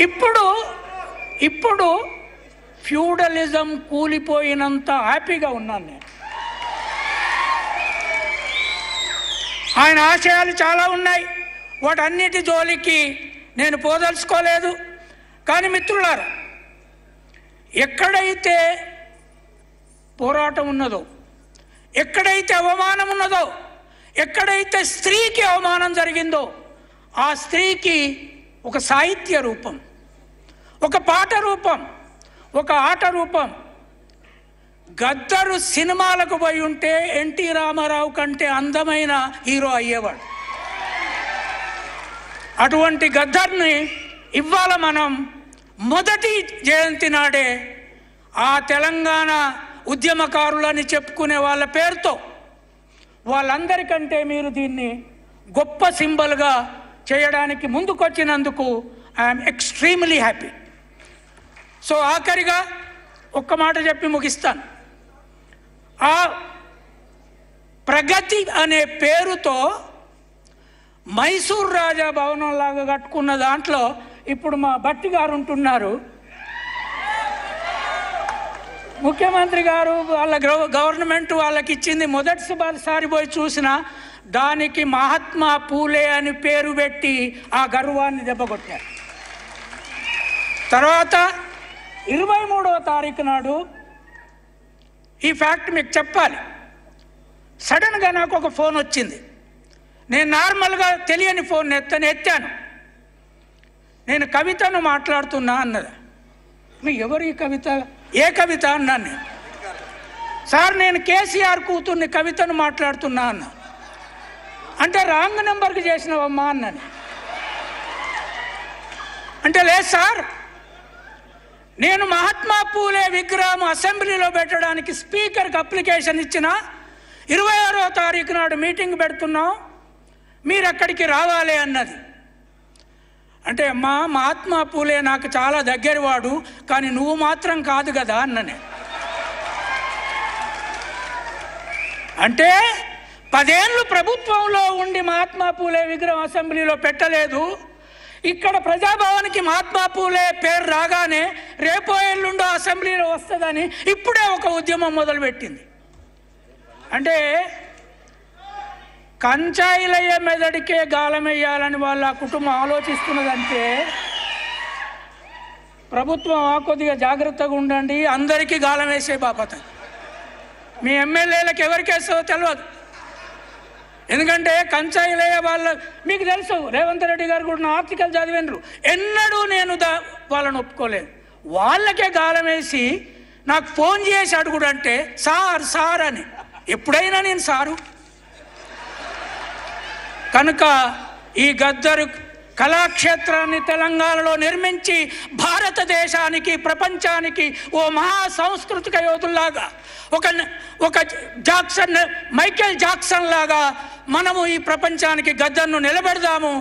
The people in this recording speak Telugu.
ఇప్పుడు ఇప్పుడు ఫ్యూడలిజం కూలిపోయినంత హ్యాపీగా ఉన్నాను నేను. ఆయన ఆశయాలు చాలా ఉన్నాయి. వాటన్నిటి జోలికి నేను పోదలుచుకోలేదు. కానీ మిత్రులారా ఎక్కడైతే పోరాటం ఉన్నదో ఎక్కడైతే అవమానం ఉన్నదో ఎక్కడైతే స్త్రీకి అవమానం జరిగిందో ఆ స్త్రీకి ఒక సాహిత్య రూపం ఒక పాట రూపం ఒక ఆట రూపం. గద్దరు సినిమాలకు పోయి ఉంటే ఎన్టీ రామారావు కంటే అందమైన హీరో అయ్యేవాడు. అటువంటి గద్దర్ని ఇవాళ మనం మొదటి జయంతి నాడే ఆ తెలంగాణ ఉద్యమకారులని చెప్పుకునే వాళ్ళ పేరుతో. వాళ్ళందరికంటే మీరు దీన్ని గొప్ప సింబల్గా చేయడానికి ముందుకొచ్చినందుకు ఐఎమ్ ఎక్స్ట్రీమ్లీ హ్యాపీ సో ఆఖరిగా ఒక్క మాట చెప్పి ముగిస్తాను. ఆ ప్రగతి అనే పేరుతో మైసూర్ రాజా భవనం లాగా కట్టుకున్న దాంట్లో ఇప్పుడు మా భట్టి గారు ఉంటున్నారు. ముఖ్యమంత్రి గారు వాళ్ళ గవర్నమెంట్ వాళ్ళకి ఇచ్చింది మొదటిసారి పోయి చూసిన దానికి మహాత్మా పూలే అని పేరు పెట్టి ఆ గర్వాన్ని దెబ్బకొట్టారు. తర్వాత ఇరవై మూడవ తారీఖు నాడు ఈ ఫ్యాక్ట్ మీకు చెప్పాలి. సడన్గా నాకు ఒక ఫోన్ వచ్చింది. నేను నార్మల్గా తెలియని ఫోన్ ఎత్తని ఎత్తాను. నేను కవితను మాట్లాడుతున్నా అన్నది. మీ ఎవరు ఈ కవిత? ఏ కవిత అన్నాను నేను? సార్ నేను కేసీఆర్ కూతుర్ని కవితను మాట్లాడుతున్నా అన్న. అంటే రాంగ్ నెంబర్కి చేసినవమ్మా అన్నాను అంటే లేదు సార్ నేను మహాత్మా పూలే విగ్రహం అసెంబ్లీలో పెట్టడానికి స్పీకర్కి అప్లికేషన్ ఇచ్చిన ఇరవై ఆరో తారీఖు నాడు మీటింగ్ పెడుతున్నాం మీరు అక్కడికి రావాలి అన్నది. అంటే మా మహాత్మా పూలే నాకు చాలా దగ్గరవాడు కానీ నువ్వు మాత్రం కాదు కదా అన్ననే. అంటే పదేళ్ళు ప్రభుత్వంలో ఉండి మహాత్మా పూలే విగ్రహం అసెంబ్లీలో పెట్టలేదు. ఇక్కడ ప్రజాభవన్కి మహాత్మా పూలే పేరు రాగానే రేపో ఎల్లుండో అసెంబ్లీలో వస్తుందని ఇప్పుడే ఒక ఉద్యమం మొదలుపెట్టింది. అంటే కంచాయిలయ్యే మెదడికే గాలం వేయాలని వాళ్ళ కుటుంబం ఆలోచిస్తున్నదంటే ప్రభుత్వం ఆ కొద్దిగా జాగ్రత్తగా ఉండండి అందరికీ గాలం వేసే బాపత. మీ ఎమ్మెల్యేలకు ఎవరికి వేస్తావో తెలియదు ఎందుకంటే కంచాయిలయ్య వాళ్ళ మీకు తెలుసు రేవంత్ రెడ్డి గారు కూడా నా ఆర్టికల్ చదివినరు ఎన్నడూ నేను దా వాళ్ళని ఒప్పుకోలేదు. వాళ్ళకే గాలం వేసి నాకు ఫోన్ చేసి అడుగుడంటే సార్ సార్ అని. ఎప్పుడైనా నేను సారు. కనుక ఈ గద్దరు కళాక్షేత్రాన్ని తెలంగాణలో నిర్మించి భారతదేశానికి ప్రపంచానికి ఓ మహా సాంస్కృతిక యోధుల్లాగా ఒక ఒక జాక్సన్ మైకేల్ జాక్సన్ లాగా మనము ఈ ప్రపంచానికి గద్దర్ను నిలబెడదాము.